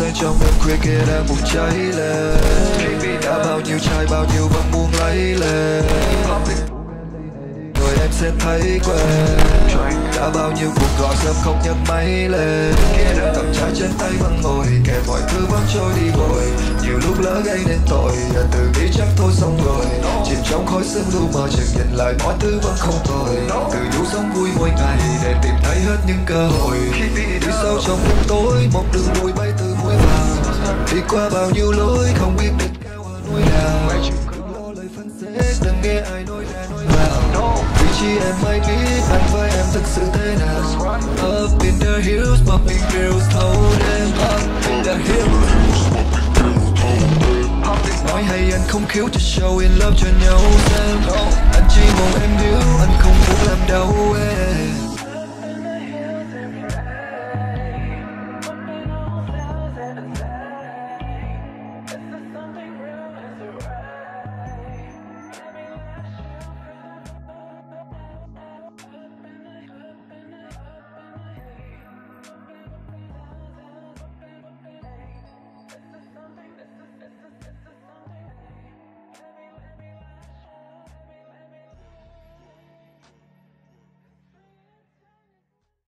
say trong đêm khuya kia đang bùng cháy lên Đã bao nhiêu trai bao nhiêu vẫn muốn lấy lên sẽ thấy quên Đã bao nhiêu cuộc gọi sớm không nhấc máy lên. Cầm trái trên tay vẫn ngồi, kẻ mọi thứ vẫn trôi đi vội Nhiều lúc lỡ gây nên tội, Đã từ nghĩ chắc thôi xong rồi. Chìm trong khói sương lu mờ chẳng nhìn lại mọi thứ vẫn không tồi. Từ nhủ sống vui mỗi ngày Để tìm thấy hết những cơ hội. Đi sâu trong bóng tối Một đường bụi bay từ mũi vào Đi qua bao nhiêu lối Không em nghe ai nói ra nói vào. Vì chỉ em mới biết Anh với em thực sự thế nào. Up in the hills, Popping pills hold đêm Up in the hills. Nói hay anh không khiếu cho show in love cho nhau xem. Anh chỉ mong em hiểu